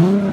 Mm-hmm.